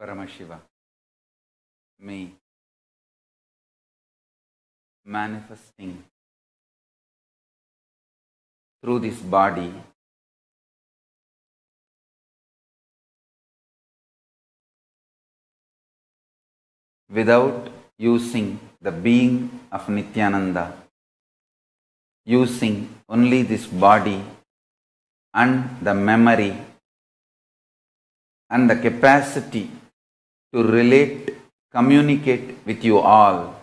Paramashiva, me, manifesting through this body without using the being of Nithyananda, using only this body and the memory and the capacity to relate, communicate with you all,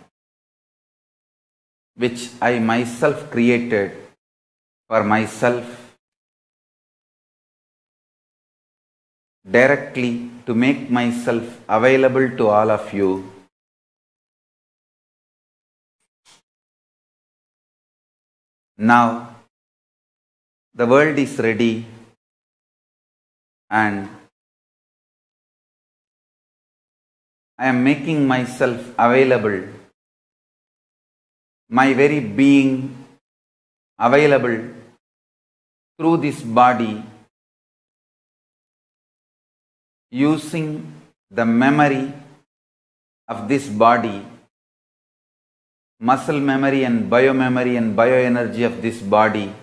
which I myself created for myself directly to make myself available to all of you. Now, the world is ready and I am making myself available, my very being available through this body using the memory of this body, muscle memory and biomemory and bioenergy of this body,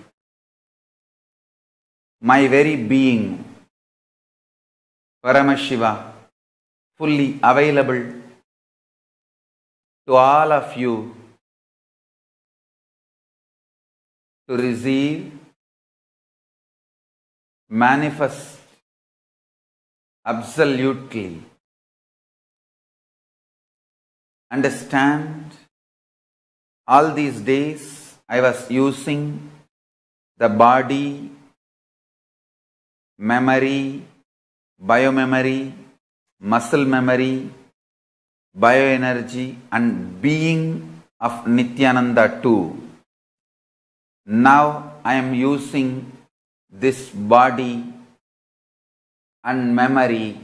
my very being, Paramashiva, fully available to all of you to receive, manifest absolutely. Understand, all these days I was using the body, memory, biomemory, muscle memory, bioenergy, and being of Nithyananda too. Now I am using this body and memory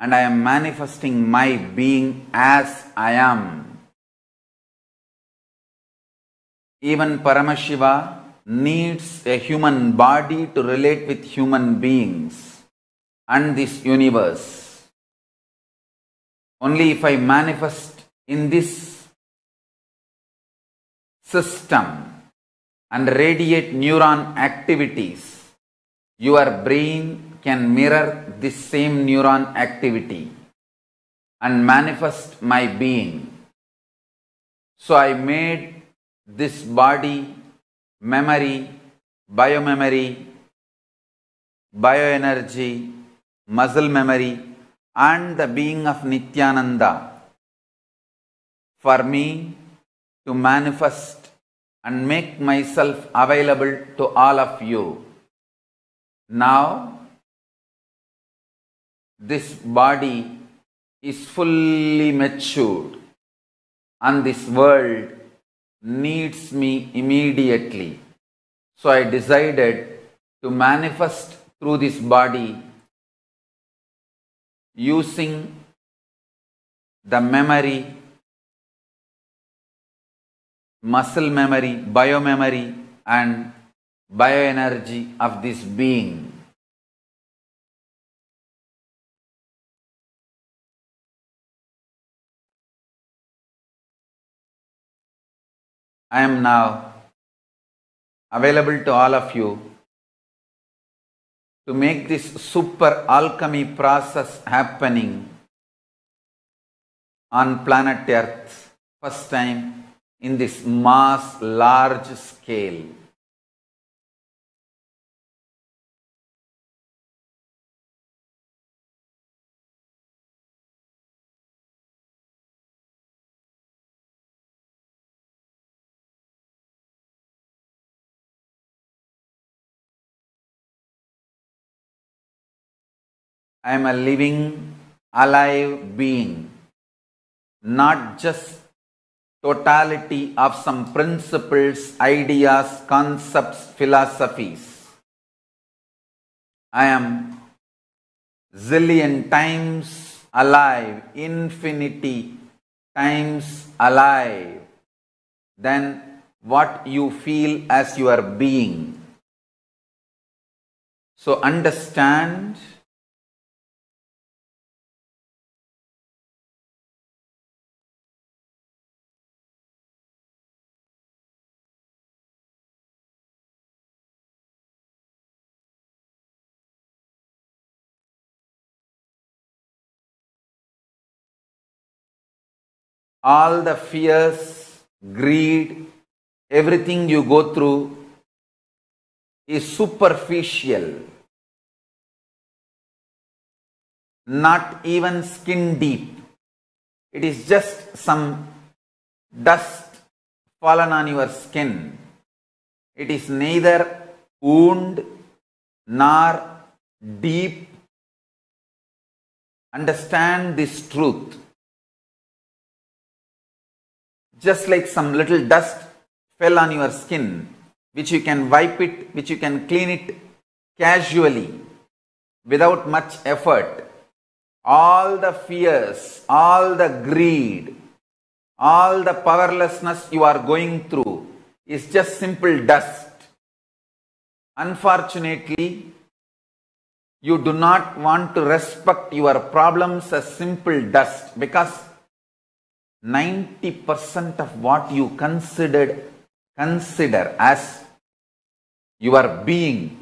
and I am manifesting my being as I am. Even Paramashiva needs a human body to relate with human beings and this universe. Only if I manifest in this system and radiate neuron activities, your brain can mirror this same neuron activity and manifest my being. So I made this body, memory, biomemory, bioenergy, muscle memory, and the being of Nithyananda for me to manifest and make myself available to all of you. Now, this body is fully matured and this world needs me immediately. So I decided to manifest through this body using the memory, muscle memory, biomemory, and bioenergy of this being. I am now available to all of you to make this super alchemy process happening on planet Earth first time in this mass large scale. I am a living, alive being, not just totality of some principles, ideas, concepts, philosophies. I am zillion times alive, infinity times alive than what you feel as your being. So understand all the fears, greed, everything you go through is superficial, not even skin deep. It is just some dust fallen on your skin. It is neither wound nor deep. Understand this truth. Just like some little dust fell on your skin, which you can wipe it, which you can clean it casually without much effort. All the fears, all the greed, all the powerlessness you are going through is just simple dust. Unfortunately, you do not want to respect your problems as simple dust because 90% of what you considered consider as your being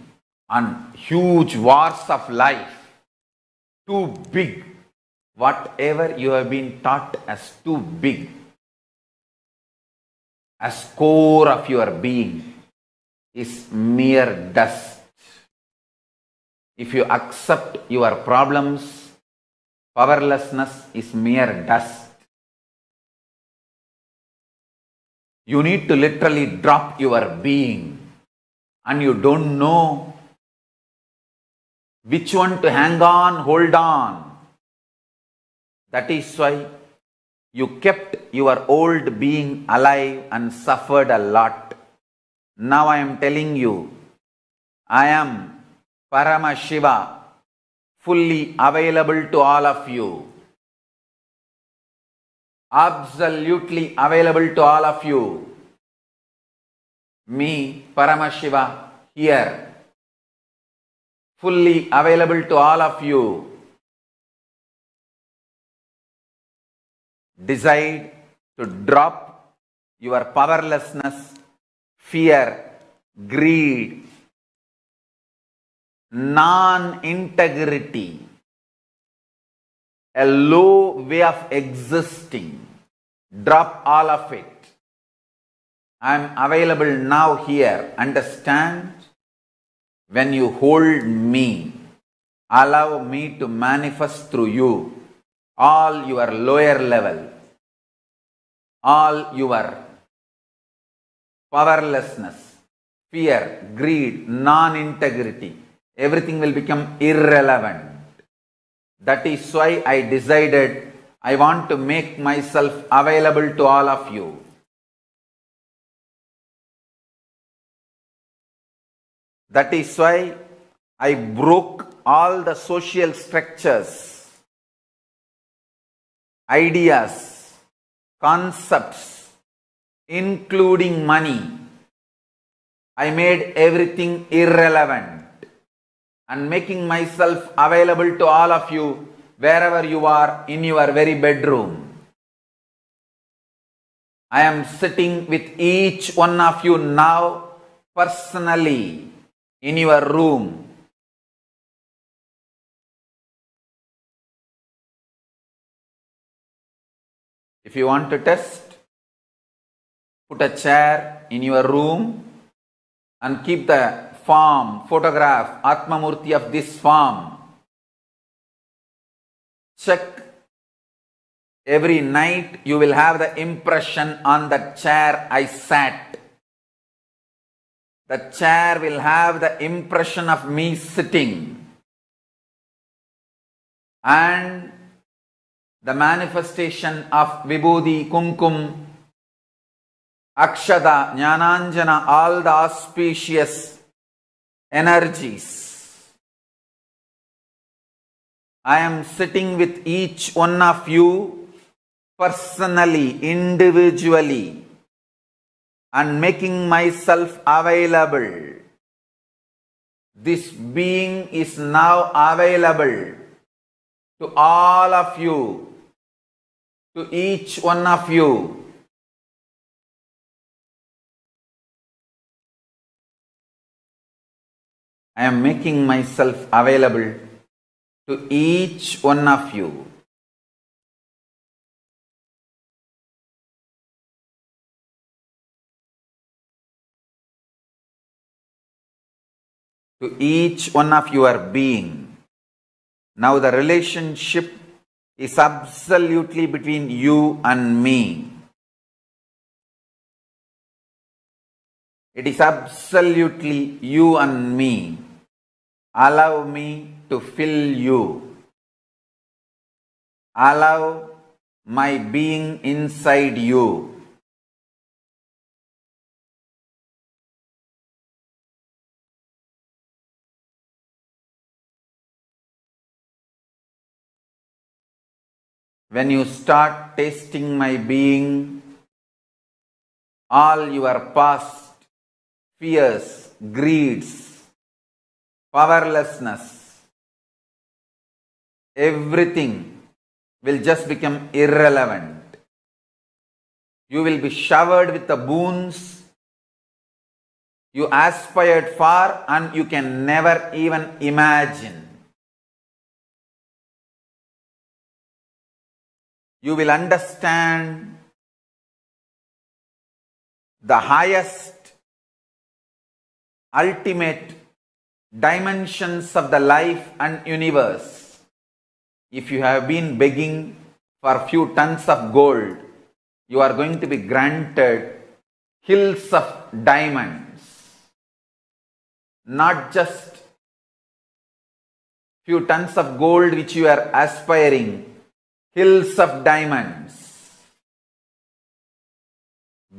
on huge wars of life. Too big. Whatever you have been taught as too big. As core of your being is mere dust. If you accept your problems powerlessness is mere dust you need to literally drop your being and you don't know which one to hang on, hold on. That is why you kept your old being alive and suffered a lot. Now I am telling you, I am Parama Shiva, fully available to all of you. Absolutely available to all of you. Me, Parama Shiva, here fully available to all of you. Decide to drop your powerlessness, fear, greed, non integrity, a low way of existing. Drop all of it. I am available now here. Understand? when you hold me, allow me to manifest through you all your lower level, all your powerlessness, fear, greed, non integrity, everything will become irrelevant. That is why I decided I want to make myself available to all of you. That is why I broke all the social structures, ideas, concepts, including money. I made everything irrelevant and making myself available to all of you wherever you are in your very bedroom. I am sitting with each one of you now personally in your room. If you want to test, put a chair in your room and keep the form, photograph, Atma Atmamurti of this form. Check every night you will have the impression on the chair I sat. The chair will have the impression of me sitting. And the manifestation of Vibhuti, Kumkum, Akshada, Jnananjana, all the auspicious energies. I am sitting with each one of you personally, individually, and making myself available. This being is now available to all of you, to each one of you. I am making myself available to each one of you. To each one of your being. Now the relationship is absolutely between you and me. It is absolutely you and me. Allow me to fill you. Allow my being inside you. When you start tasting my being, all your past fears, greeds, powerlessness, everything will just become irrelevant. You will be showered with the boons you aspired for and you can never even imagine. You will understand the highest, ultimate dimensions of the life and universe. If you have been begging for a few tons of gold, you are going to be granted hills of diamonds. Not just few tons of gold which you are aspiring, hills of diamonds.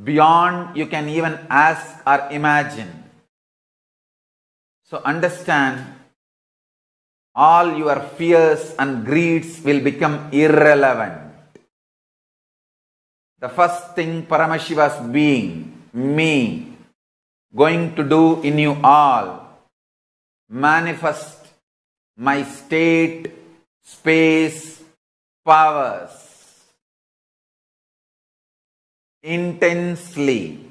Beyond you can even ask or imagine. So understand all your fears and greeds will become irrelevant. The first thing Paramashiva's being, me, going to do in you all, manifest my state, space, powers intensely.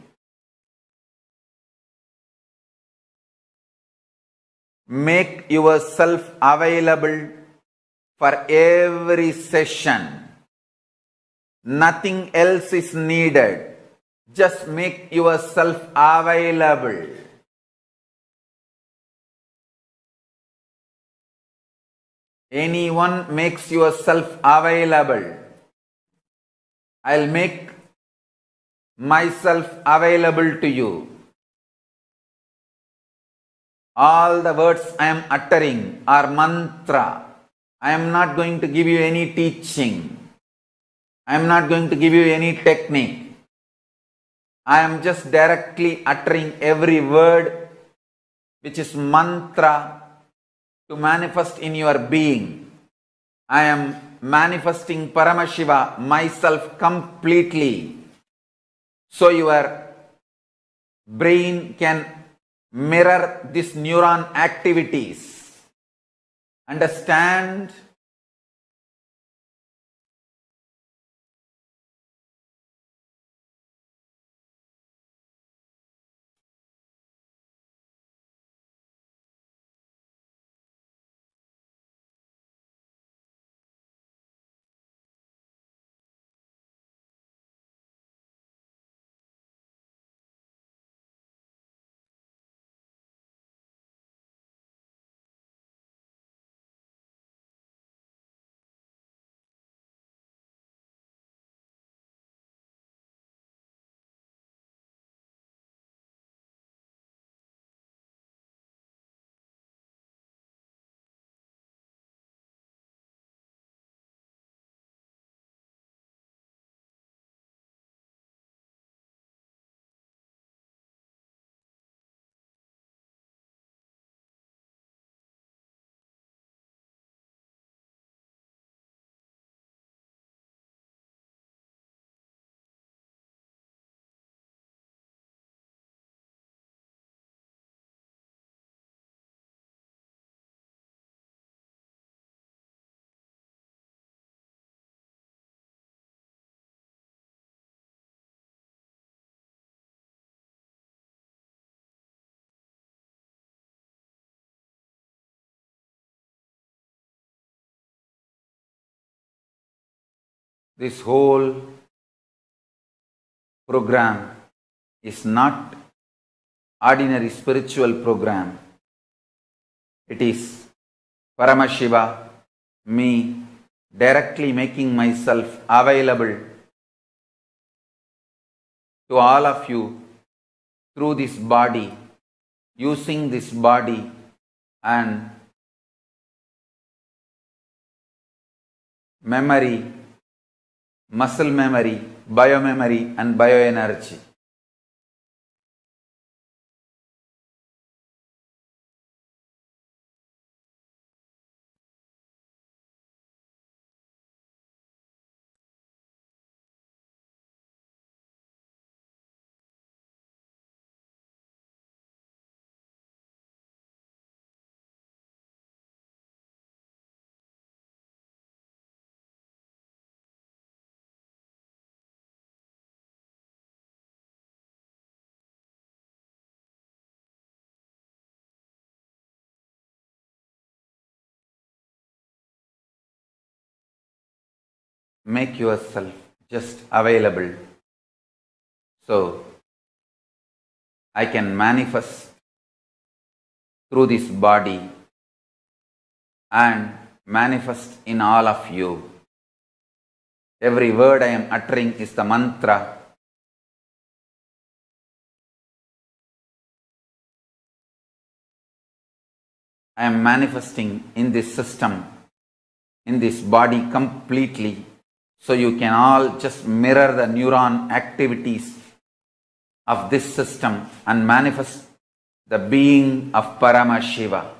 Make yourself available for every session. Nothing else is needed. Just make yourself available. Anyone makes yourself available. I'll make myself available to you. All the words I am uttering are mantra. I am not going to give you any teaching. I am not going to give you any technique. I am just directly uttering every word which is mantra to manifest in your being. I am manifesting Paramashiva myself completely. So your brain can mirror these neuron activities. Understand? This whole program is not ordinary spiritual program. It is Paramashiva, me, directly making myself available to all of you through this body, using this body and memory, muscle memory, biomemory and bioenergy. Make yourself just available so I can manifest through this body and manifest in all of you. Every word I am uttering is the mantra. I am manifesting in this system, in this body completely so you can all just mirror the neuron activities of this system and manifest the being of Paramashiva.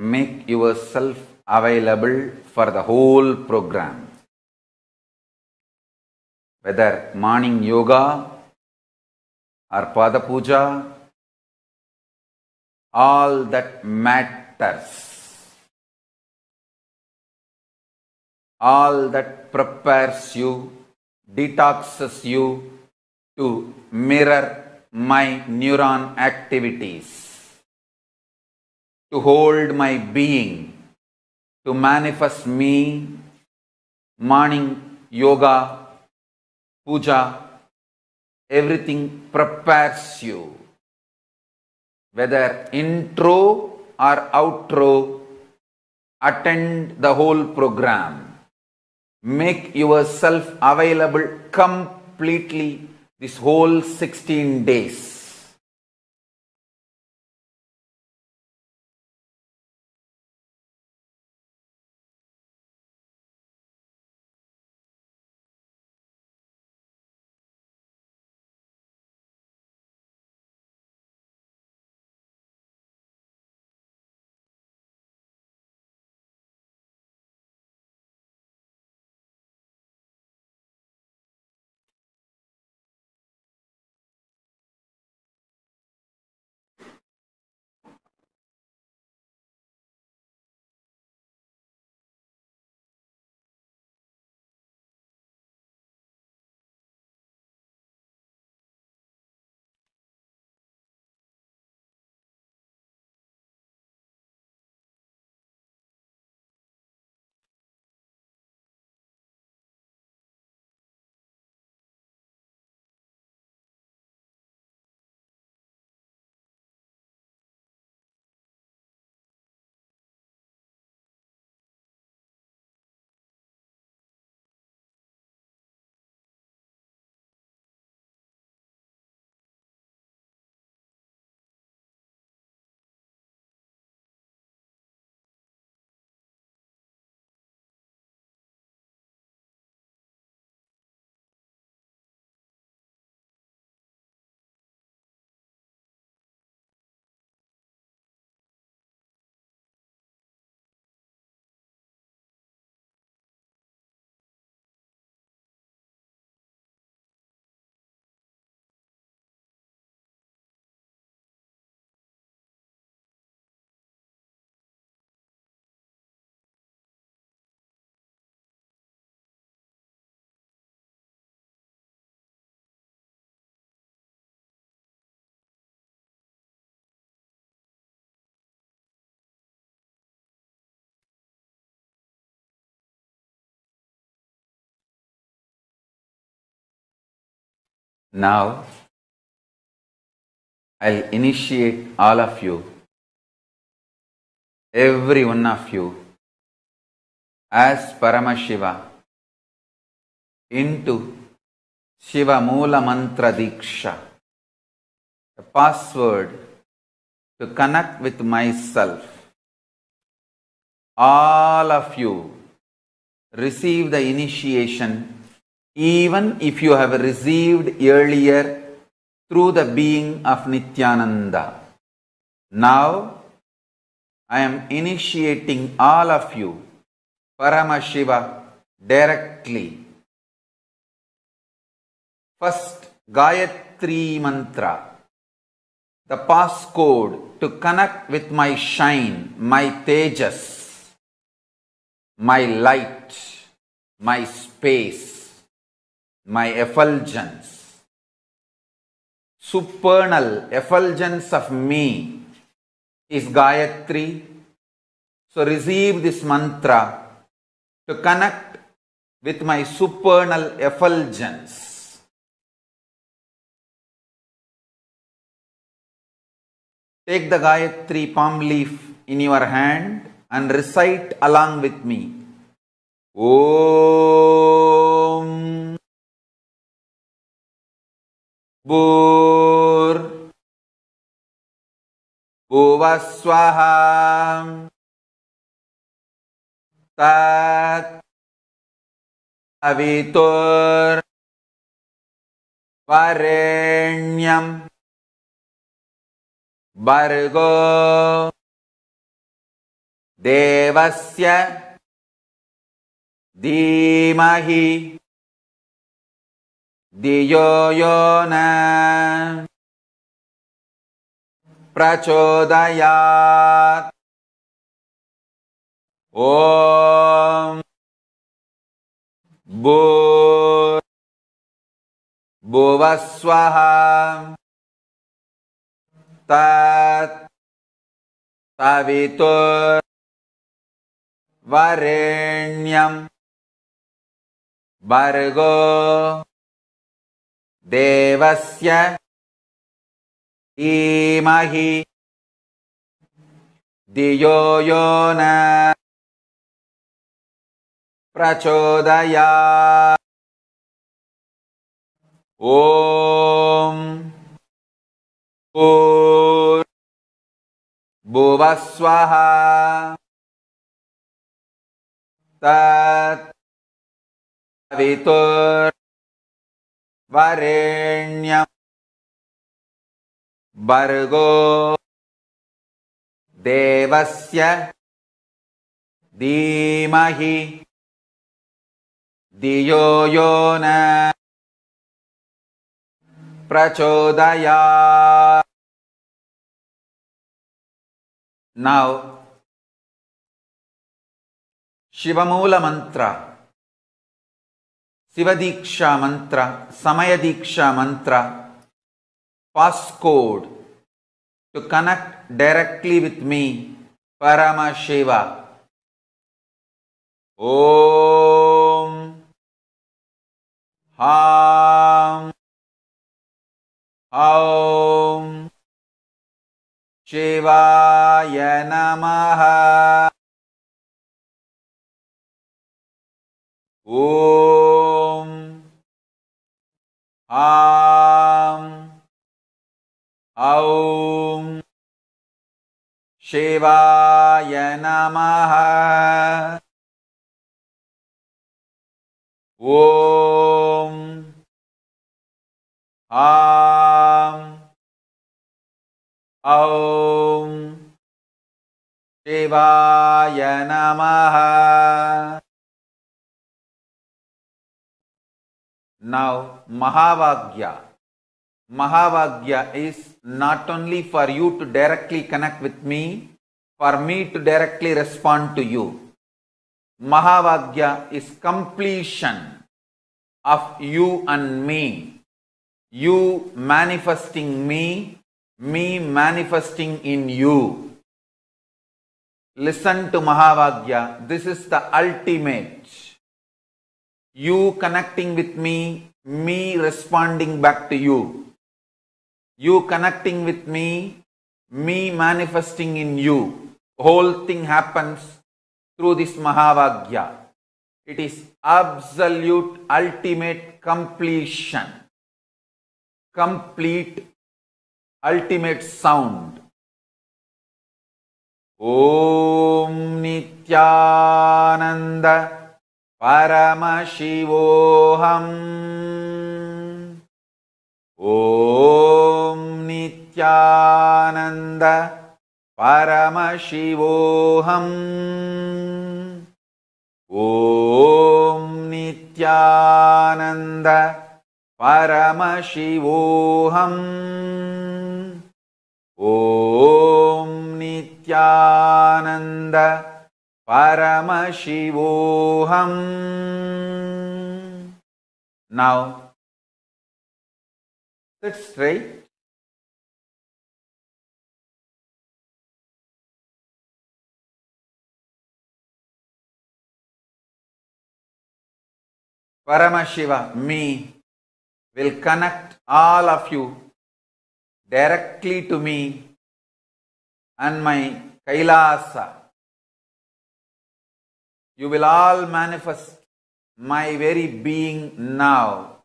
Make yourself available for the whole program. Whether morning yoga or Pada Puja, all that matters. All that prepares you, detoxes you to mirror my neuron activities to hold my being, to manifest me, morning yoga, puja, everything prepares you. Whether intro or outro, attend the whole program. Make yourself available completely this whole 16 days. Now, I'll initiate all of you, every one of you, as Paramashiva into Shiva Mula Mantra Diksha, a password to connect with myself. All of you receive the initiation even if you have received earlier through the being of Nithyananda. Now, I am initiating all of you, Paramashiva, directly. First, Gayatri Mantra, the passcode to connect with my shine, my tejas, my light, my space, my effulgence supernal effulgence of me is Gayatri. So receive this mantra to connect with my supernal effulgence. Take the Gayatri palm leaf in your hand and recite along with me. Om पूर् भुवस्वः। तत्। तवितो वरेण्यम्। भर्गो देवस्य। धीमहि। धियो यो न प्रचोदयात् ॐ भूर् भुवस्वः तत् सवितुर्वरेण्यं भर्गो देवस्य धीमहि। धियो यो न प्रचोदया ॐ भुवस्वः तत् वितुर् वरेण्यं भर्गो देवस्य धीमहि धियो यो न प्रचोदया Now, Shivamula शिवदीक्षामन्त्र समयदीक्षामन्त्र passcode to connect directly with me Paramashivam हा ओवाय नमः ॐ आं ॐ शिवाय नमः ॐ आं शिवाय नमः Now, Mahavakya. Mahavakya is not only for you to directly connect with me, for me to directly respond to you. Mahavakya is completion of you and me. You manifesting me, me manifesting in you. Listen to Mahavakya. This is the ultimate you connecting with me, me responding back to you. You connecting with me, me manifesting in you. Whole thing happens through this Mahavakya. It is absolute, ultimate completion. Complete, ultimate sound. Om Nithyananda. परमशिवोऽहम्। ॐ नित्यानन्द परमशिवोऽहम्। ॐ नित्यानन्द परमशिवोऽहम्। ॐ Nityanand Paramashivoham. Now, sit straight. Paramashiva, me, will connect all of you directly to me and my Kailasa. You will all manifest my very being now.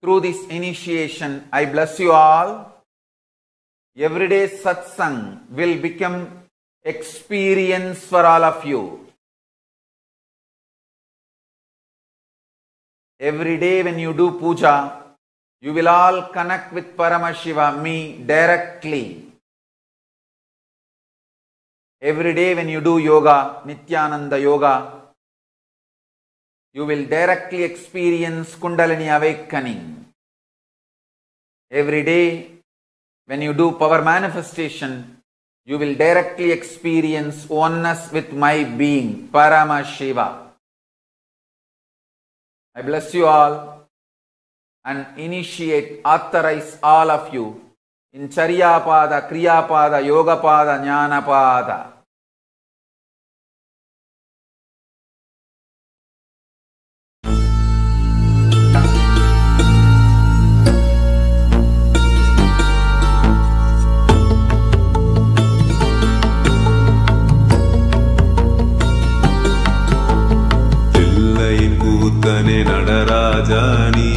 Through this initiation, I bless you all. Everyday satsang will become experience for all of you. Every day when you do puja, you will all connect with Paramashiva, me, directly. Every day when you do yoga, Nithyananda yoga, you will directly experience Kundalini awakening. Every day when you do power manifestation, you will directly experience oneness with my being, Paramashiva. I bless you all and initiate, authorize all of you இன்சரியாபாத கிரியாபாத யோகபாத ஞானபாத. நடராஜானி.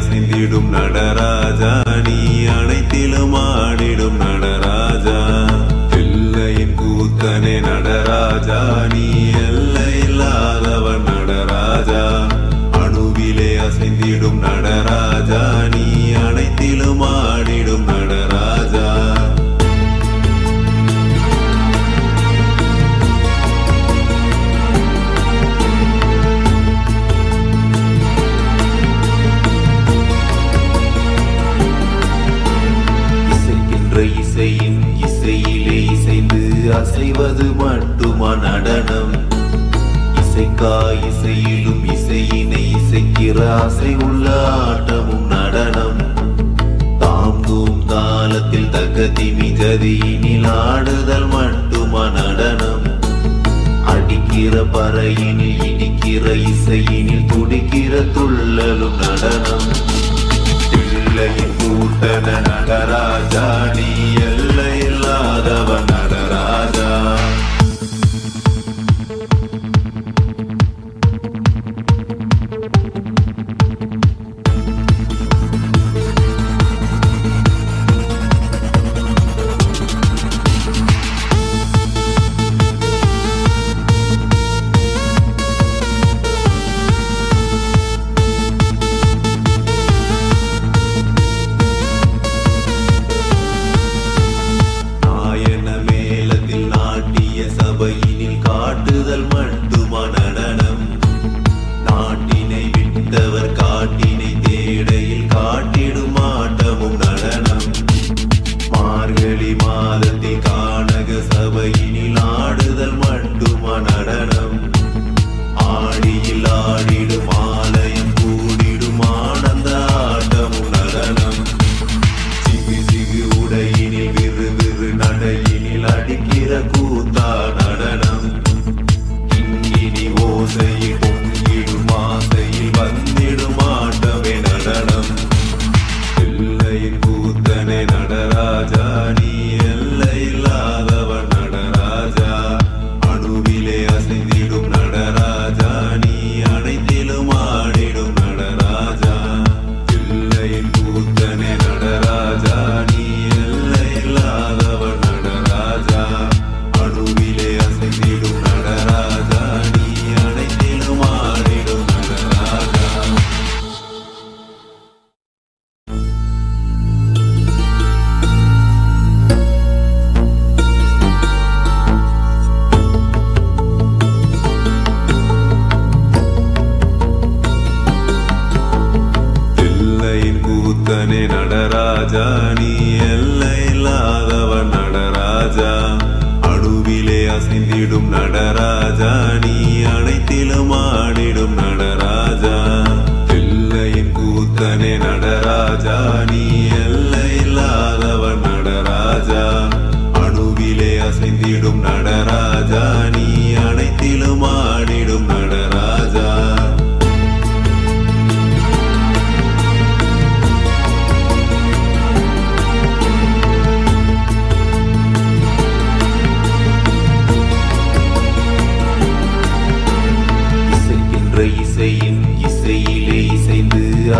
அசைந்திடும் Nataraja நீ அனைத்திலும் ஆடிடும் நடராஜா. பிள்ளையின் கூத்தனே நடராஜா நீ அசைவது மட்டுமா நடனம்? இசைக்கா இசையிலும் இசையினை இசைக்கிற ஆசை உள்ள ஆட்டமும் நடனம். தாங்கும் தாளத்தில் தகதி மிகதியினில் ஆடுதல் மட்டுமா நடனம்? அடிக்கிற பறையினில் இடிக்கிற இசையினில் துடிக்கிற துள்ளலும் நடனம். பிள்ளையின் கூட்டன நடராஜா நீ எல்லை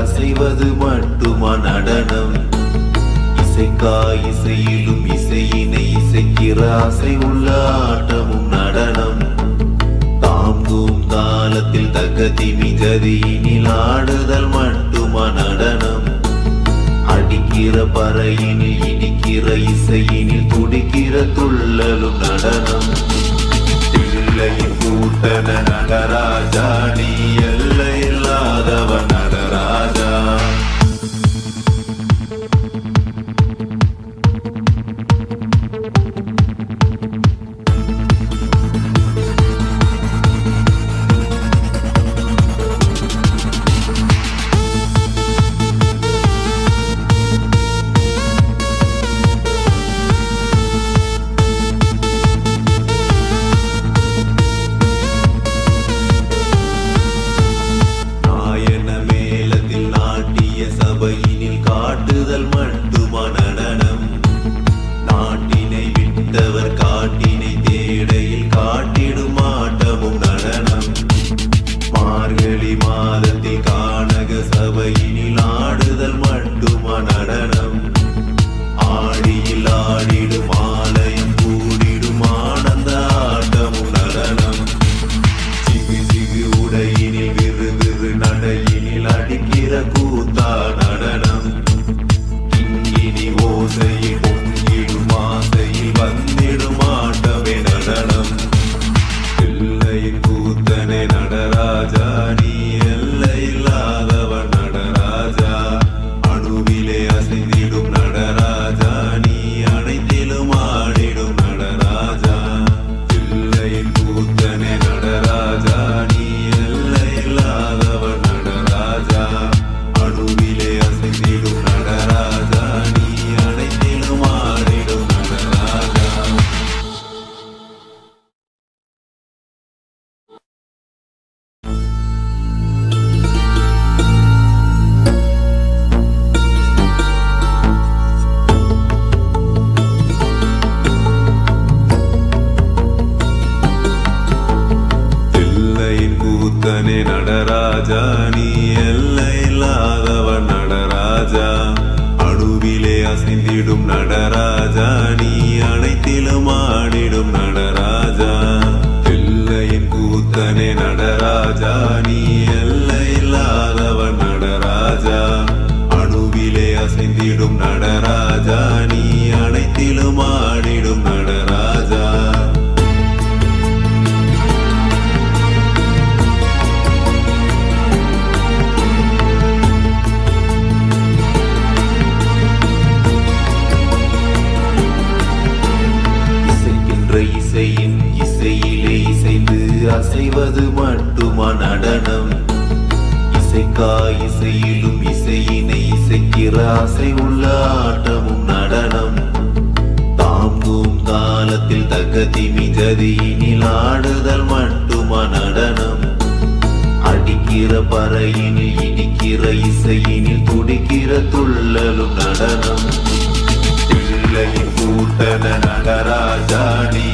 அசைவது மட்டுமா நடனம்? இசைக்கா இசையிலும் இசையினை இசைக்கிற அசை உள்ள ஆட்டமும் நடனம். தாங்கும் தாளத்தில் தகதிமி கதியினில் ஆடுதல் மட்டுமா நடனம்? அடிக்கிற பறையினில் இடிக்கிற இசையினில் துடிக்கிற துள்ளலும் நடனம். பிள்ளையின் கூட்டன நடராஜா நீயல் காலத்தில் தக்கதி மிகதியினில் ஆடுதல் மட்டுமா நடனம்? அடிக்கிற பறையினில் இடிக்கிற இசையினில் துடிக்கிற துள்ளலும் நடனம். பிள்ளையின் கூட்டன நடராஜாணி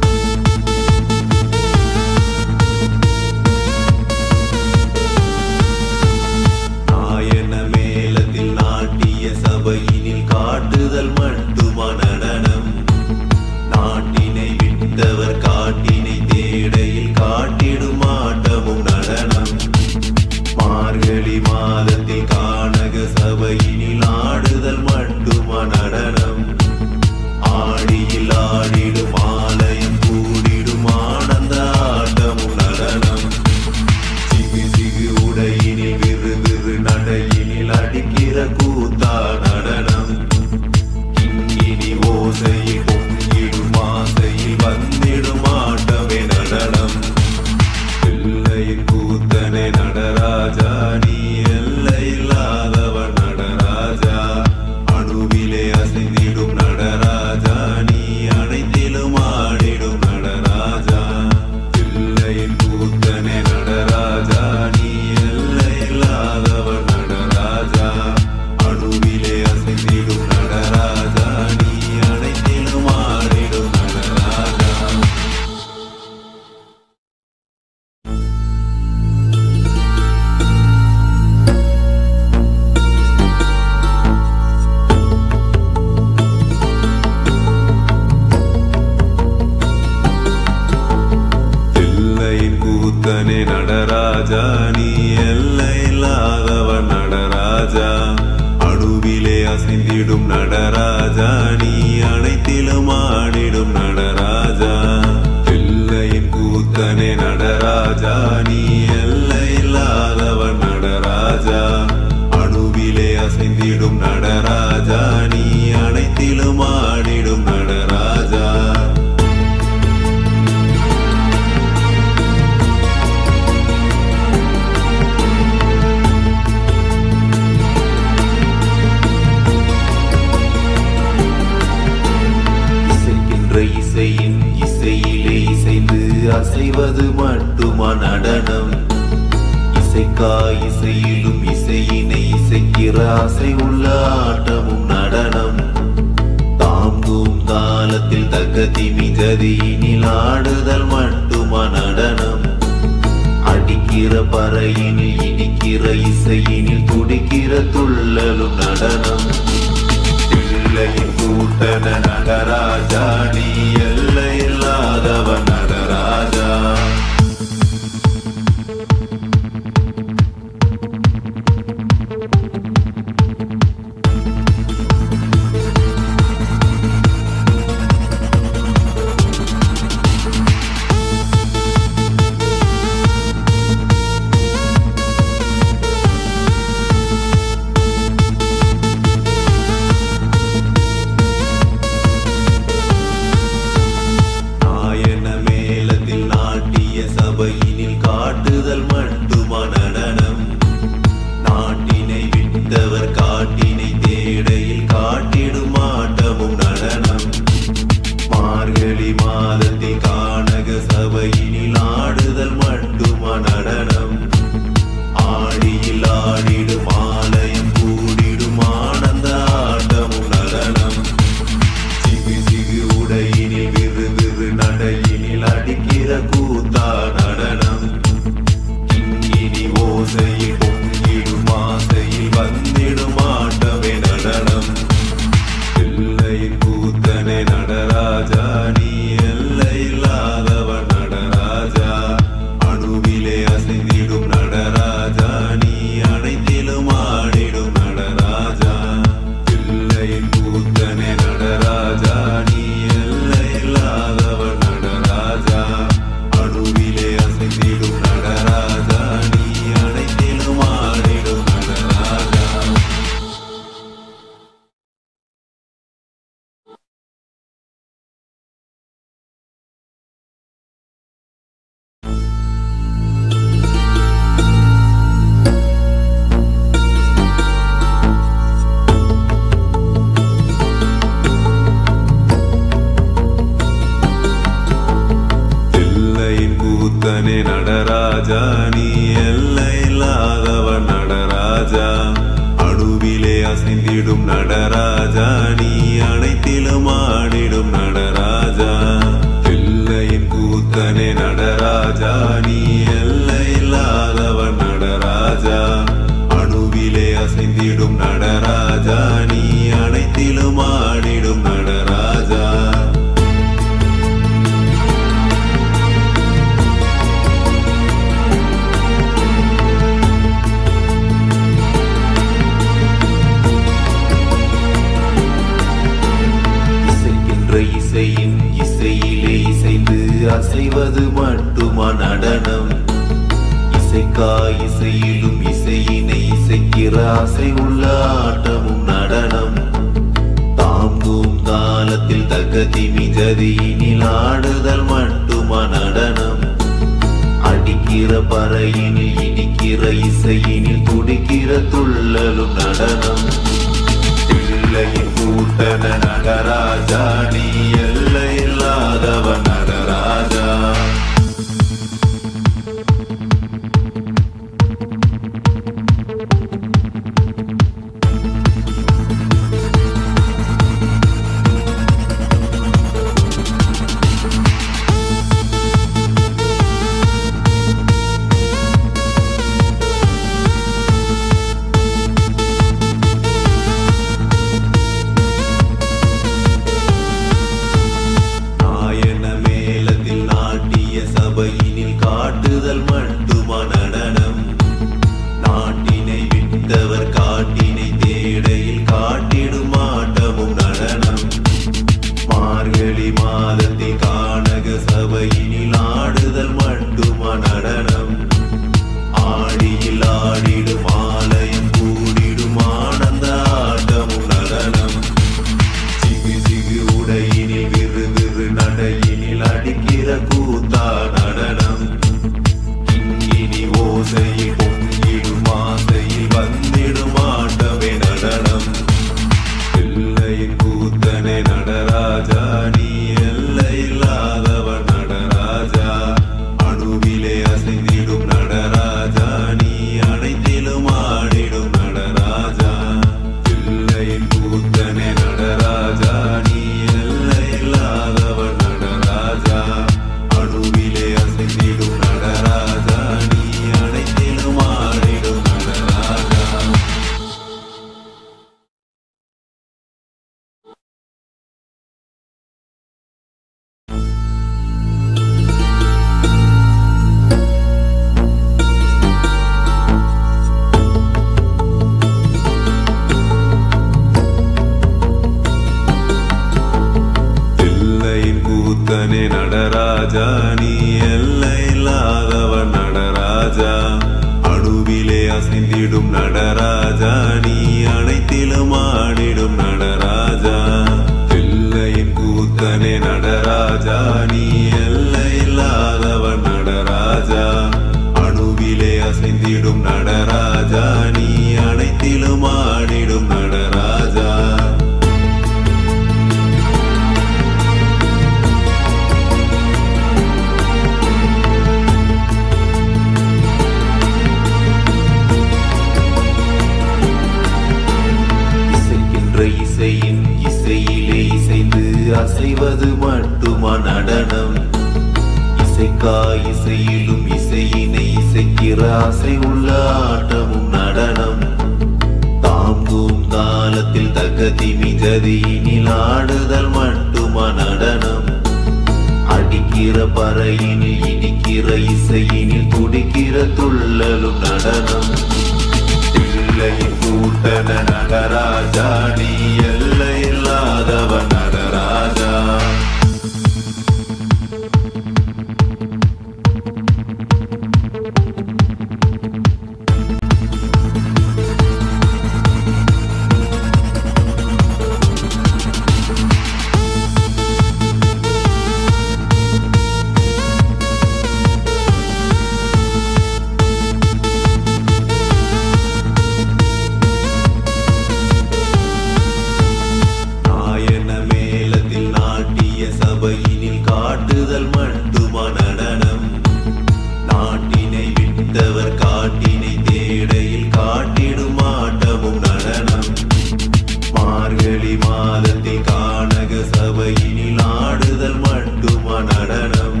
ஆடியில் ஆடுதல் மட்டுமா நடனம்?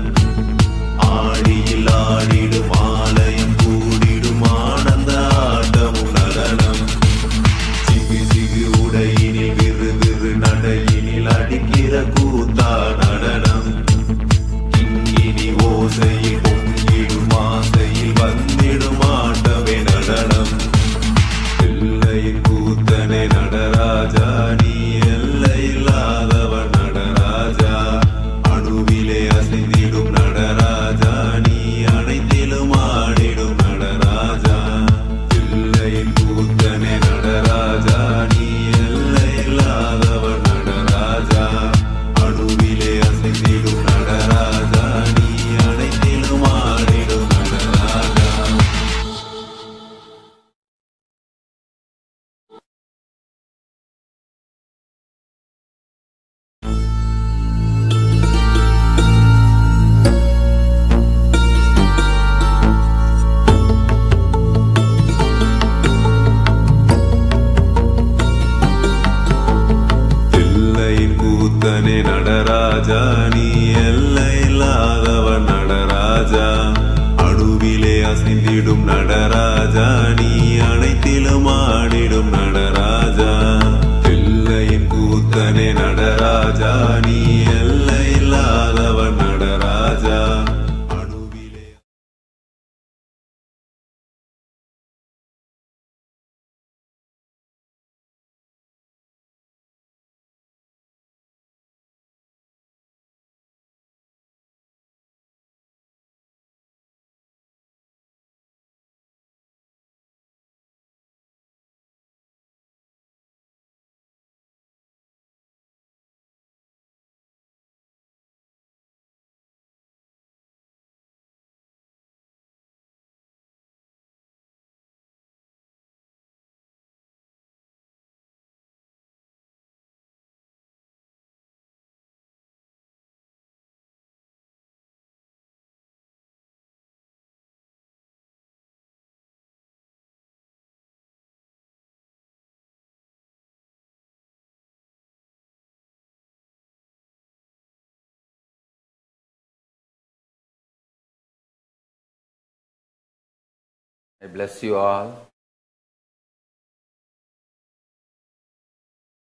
I bless you all.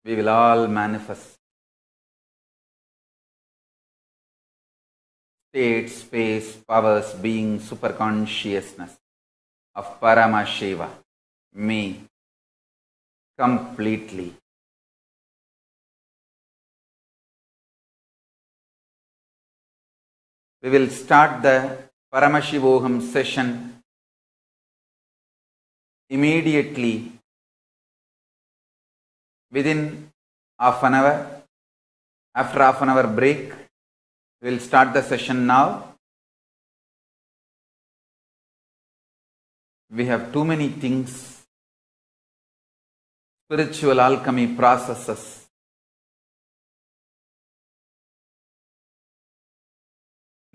We will all manifest state, space, powers, being, superconsciousness of Paramashiva, me, completely. We will start the Paramashivoham session immediately within half an hour. After half an hour break, we will start the session now. We have too many things. Spiritual alchemy processes.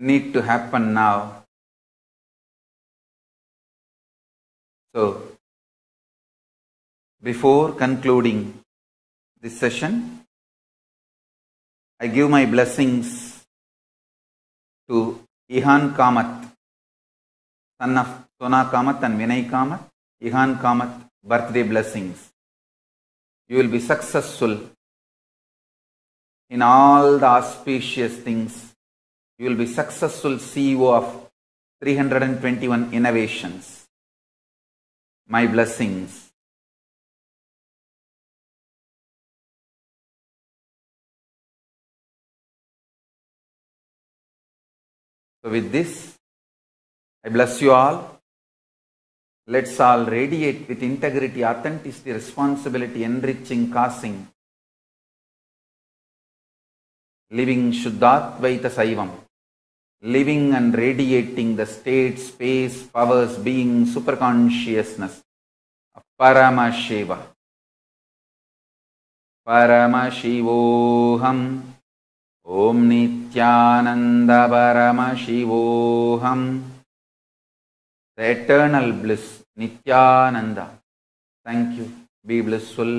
need to happen now. So, before concluding this session, I give my blessings to Ihan Kamath, son of Sona Kamath and Vinay Kamath. Ihan Kamath, birthday blessings. You will be successful in all the auspicious things. You will be successful CEO of 321 innovations. My blessings. So, with this, I bless you all. Let's all radiate with integrity, authenticity, responsibility, enriching, causing, living Shuddhadvaita Saivam, living and radiating the state, space, powers, being, superconsciousness of Paramashiva. Paramashivoham. ॐ Nithyananda eternal bliss Nithyananda thank you be ब्लिस्फुल्